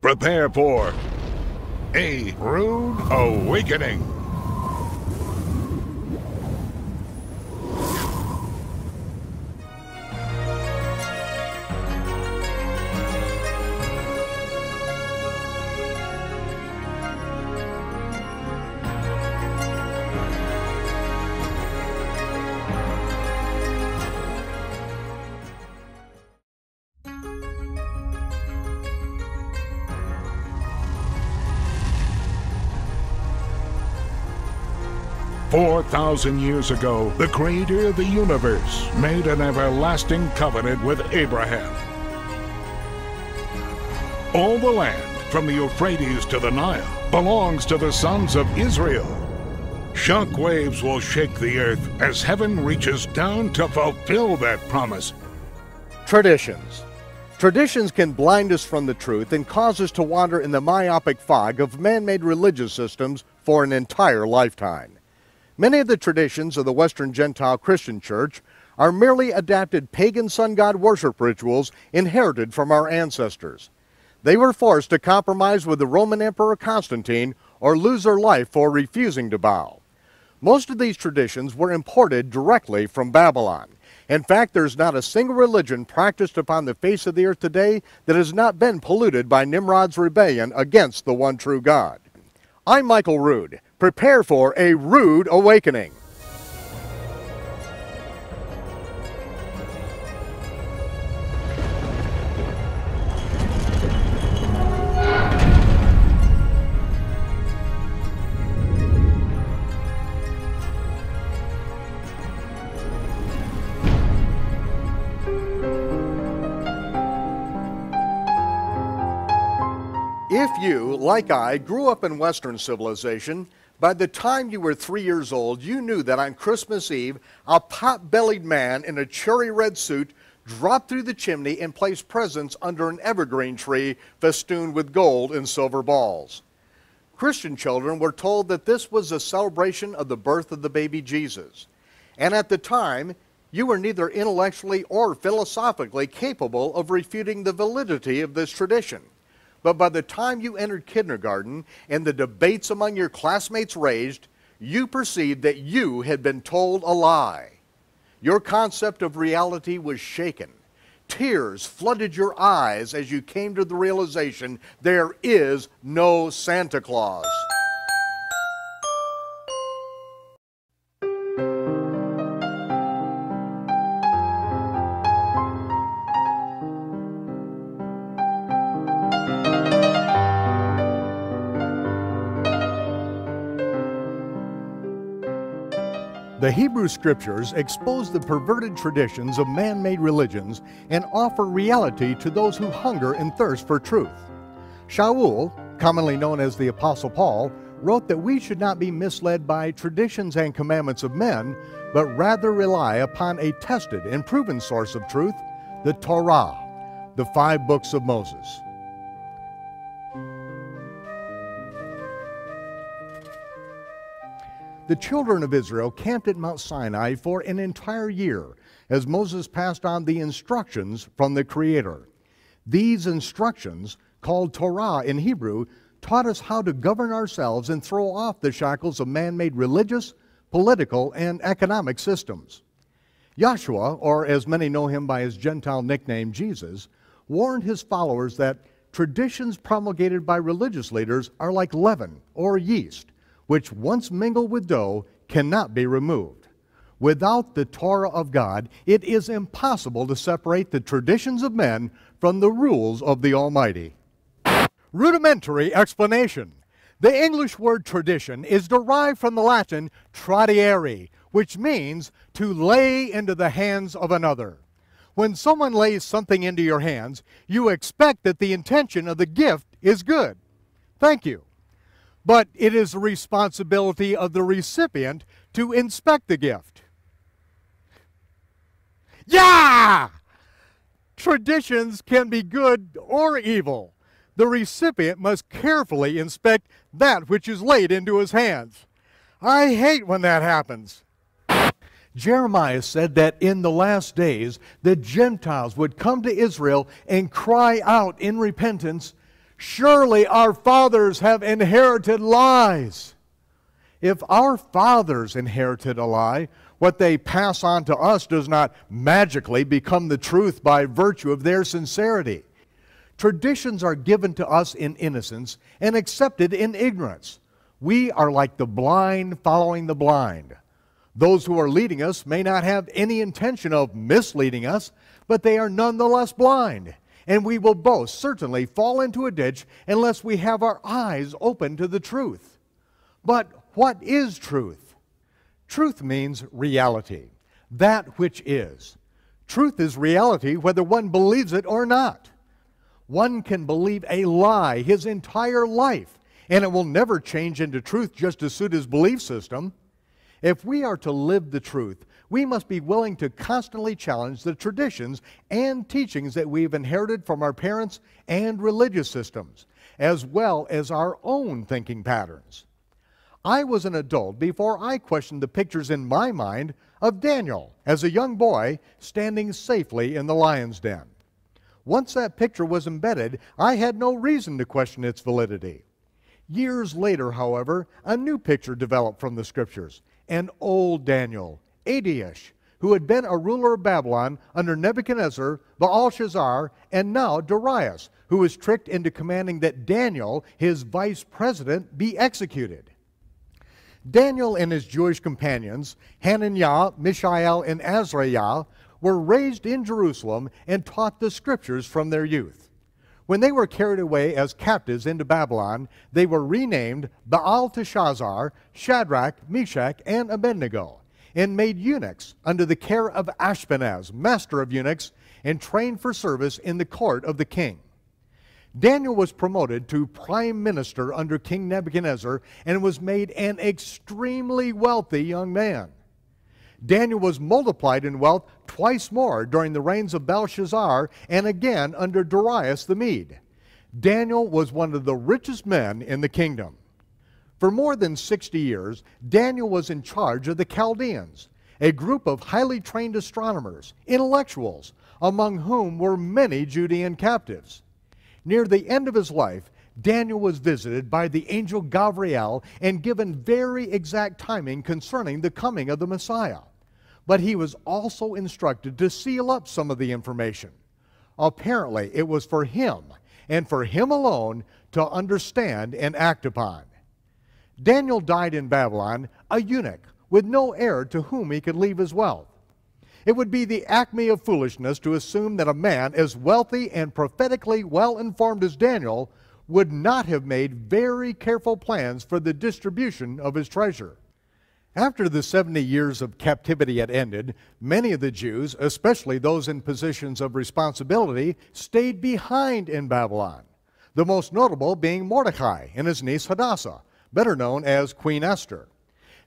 Prepare for a rude awakening. 4,000 years ago, the Creator of the universe made an everlasting covenant with Abraham. All the land, from the Euphrates to the Nile, belongs to the sons of Israel. Shock waves will shake the earth as heaven reaches down to fulfill that promise. Traditions. Traditions can blind us from the truth and cause us to wander in the myopic fog of man made religious systems for an entire lifetime. Many of the traditions of the Western Gentile Christian Church are merely adapted pagan sun god worship rituals inherited from our ancestors. They were forced to compromise with the Roman Emperor Constantine or lose their life for refusing to bow. Most of these traditions were imported directly from Babylon. In fact, there's not a single religion practiced upon the face of the earth today that has not been polluted by Nimrod's rebellion against the one true God. I'm Michael Rood. Prepare for a rude awakening. If you, like I, grew up in Western civilization, by the time you were three years old, you knew that on Christmas Eve, a pot bellied man in a cherry red suit dropped through the chimney and placed presents under an evergreen tree festooned with gold and silver balls. Christian children were told that this was a celebration of the birth of the baby Jesus. And at the time, you were neither intellectually or philosophically capable of refuting the validity of this tradition. But by the time you entered kindergarten and the debates among your classmates raged, you perceived that you had been told a lie. Your concept of reality was shaken. Tears flooded your eyes as you came to the realization there is no Santa Claus. The Hebrew Scriptures expose the perverted traditions of man made religions and offer reality to those who hunger and thirst for truth. Shaul, commonly known as the Apostle Paul, wrote that we should not be misled by traditions and commandments of men, but rather rely upon a tested and proven source of truth, the Torah, the five books of Moses. The children of Israel camped at Mount Sinai for an entire year as Moses passed on the instructions from the Creator. These instructions, called Torah in Hebrew, taught us how to govern ourselves and throw off the shackles of man made religious, political, and economic systems. Joshua, or as many know him by his Gentile nickname Jesus, warned his followers that traditions promulgated by religious leaders are like leaven or yeast which once mingled with dough cannot be removed. Without the Torah of God, it is impossible to separate the traditions of men from the rules of the Almighty. Rudimentary explanation. The English word tradition is derived from the Latin tradiere, which means to lay into the hands of another. When someone lays something into your hands, you expect that the intention of the gift is good. Thank you but it is the responsibility of the recipient to inspect the gift. Yeah! Traditions can be good or evil. The recipient must carefully inspect that which is laid into his hands. I hate when that happens. Jeremiah said that in the last days the Gentiles would come to Israel and cry out in repentance Surely our fathers have inherited lies. If our fathers inherited a lie, what they pass on to us does not magically become the truth by virtue of their sincerity. Traditions are given to us in innocence and accepted in ignorance. We are like the blind following the blind. Those who are leading us may not have any intention of misleading us, but they are nonetheless blind. And we will both certainly fall into a ditch unless we have our eyes open to the truth. But what is truth? Truth means reality, that which is. Truth is reality whether one believes it or not. One can believe a lie his entire life, and it will never change into truth just to suit his belief system. If we are to live the truth, we must be willing to constantly challenge the traditions and teachings that we've inherited from our parents and religious systems, as well as our own thinking patterns. I was an adult before I questioned the pictures in my mind of Daniel as a young boy standing safely in the lion's den. Once that picture was embedded, I had no reason to question its validity. Years later, however, a new picture developed from the scriptures an old Daniel, 80ish, who had been a ruler of Babylon under Nebuchadnezzar, Belshazzar, and now Darius, who was tricked into commanding that Daniel, his vice president, be executed. Daniel and his Jewish companions, Hananiah, Mishael, and Azariah, were raised in Jerusalem and taught the scriptures from their youth. When they were carried away as captives into Babylon, they were renamed Belteshazzar, Shadrach, Meshach, and Abednego, and made eunuchs under the care of Ashpenaz, master of eunuchs, and trained for service in the court of the king. Daniel was promoted to prime minister under King Nebuchadnezzar and was made an extremely wealthy young man. Daniel was multiplied in wealth twice more during the reigns of Belshazzar and again under Darius the Mede. Daniel was one of the richest men in the kingdom. For more than 60 years, Daniel was in charge of the Chaldeans, a group of highly trained astronomers, intellectuals, among whom were many Judean captives. Near the end of his life, Daniel was visited by the angel Gabriel and given very exact timing concerning the coming of the Messiah but he was also instructed to seal up some of the information. Apparently, it was for him and for him alone to understand and act upon. Daniel died in Babylon a eunuch with no heir to whom he could leave his wealth. It would be the acme of foolishness to assume that a man as wealthy and prophetically well informed as Daniel would not have made very careful plans for the distribution of his treasure. After the 70 years of captivity had ended, many of the Jews, especially those in positions of responsibility, stayed behind in Babylon. The most notable being Mordecai and his niece Hadassah, better known as Queen Esther.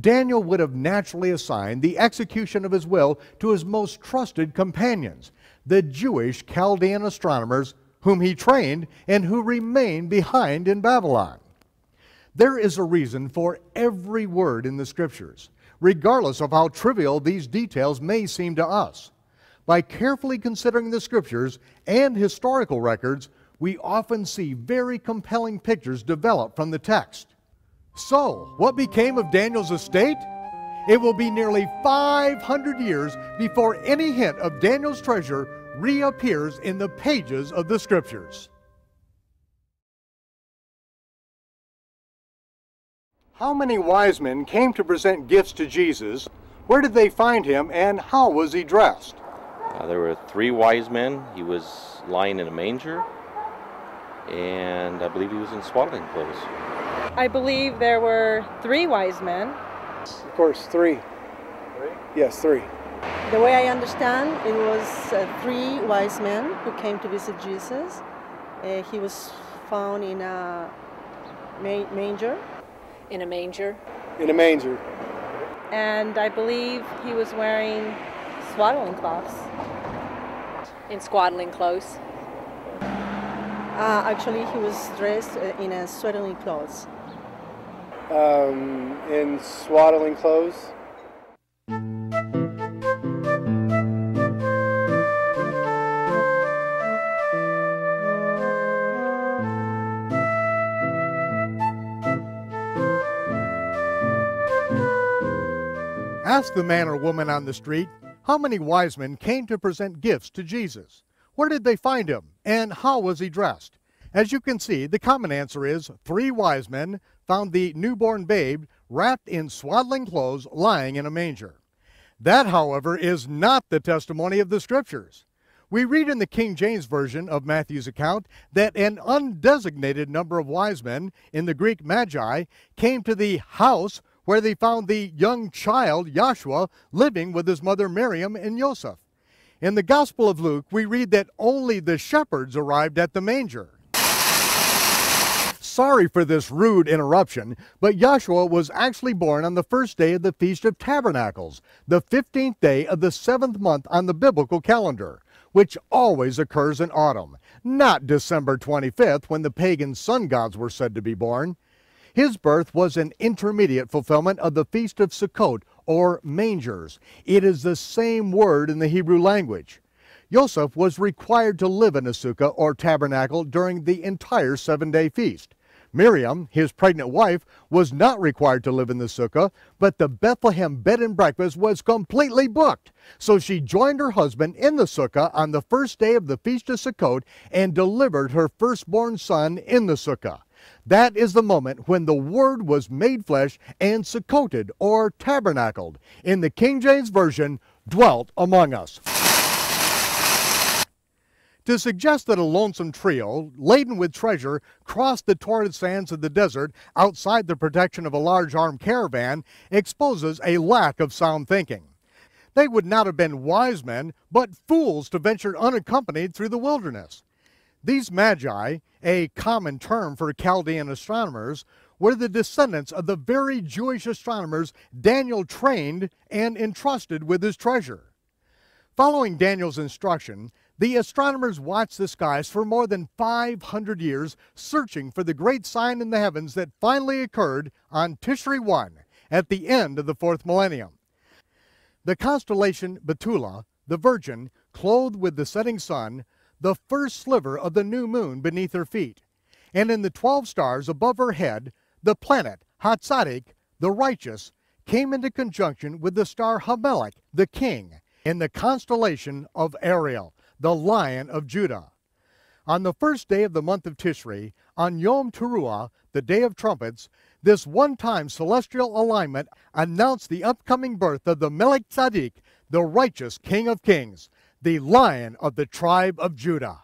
Daniel would have naturally assigned the execution of his will to his most trusted companions, the Jewish Chaldean astronomers whom he trained and who remained behind in Babylon. There is a reason for every word in the Scriptures, regardless of how trivial these details may seem to us. By carefully considering the Scriptures and historical records, we often see very compelling pictures develop from the text. So, what became of Daniel's estate? It will be nearly 500 years before any hint of Daniel's treasure reappears in the pages of the Scriptures. How many wise men came to present gifts to Jesus? Where did they find him, and how was he dressed? Uh, there were three wise men. He was lying in a manger, and I believe he was in swaddling clothes. I believe there were three wise men. Of course, three. Three? Yes, three. The way I understand, it was uh, three wise men who came to visit Jesus. Uh, he was found in a ma- manger in a manger. In a manger. And I believe he was wearing swaddling cloths. In swaddling clothes. Uh, actually, he was dressed uh, in a swaddling clothes. Um, in swaddling clothes. Ask the man or woman on the street how many wise men came to present gifts to Jesus. Where did they find him? And how was he dressed? As you can see, the common answer is three wise men found the newborn babe wrapped in swaddling clothes lying in a manger. That, however, is not the testimony of the scriptures. We read in the King James Version of Matthew's account that an undesignated number of wise men, in the Greek magi, came to the house where they found the young child, Yahshua, living with his mother Miriam and Joseph. In the Gospel of Luke, we read that only the shepherds arrived at the manger. Sorry for this rude interruption, but Yahshua was actually born on the first day of the Feast of Tabernacles, the 15th day of the seventh month on the biblical calendar, which always occurs in autumn, not December 25th when the pagan sun gods were said to be born. His birth was an intermediate fulfillment of the Feast of Sukkot, or mangers. It is the same word in the Hebrew language. Joseph was required to live in a sukkah or tabernacle during the entire seven day feast. Miriam, his pregnant wife, was not required to live in the sukkah, but the Bethlehem bed and breakfast was completely booked. So she joined her husband in the sukkah on the first day of the Feast of Sukkot and delivered her firstborn son in the sukkah. That is the moment when the Word was made flesh and Sukkoted or tabernacled. In the King James Version, dwelt among us. To suggest that a lonesome trio, laden with treasure, crossed the torrid sands of the desert outside the protection of a large armed caravan exposes a lack of sound thinking. They would not have been wise men, but fools to venture unaccompanied through the wilderness. These magi, a common term for Chaldean astronomers, were the descendants of the very Jewish astronomers Daniel trained and entrusted with his treasure. Following Daniel's instruction, the astronomers watched the skies for more than 500 years, searching for the great sign in the heavens that finally occurred on Tishri 1 at the end of the fourth millennium. The constellation Betula, the Virgin, clothed with the setting sun, the first sliver of the new moon beneath her feet. And in the twelve stars above her head, the planet Hatzadik, the righteous, came into conjunction with the star Hamelech, the king, in the constellation of Ariel, the lion of Judah. On the first day of the month of Tishri, on Yom Teruah, the day of trumpets, this one-time celestial alignment announced the upcoming birth of the Melech Tzaddik, the righteous King of Kings, the lion of the tribe of Judah.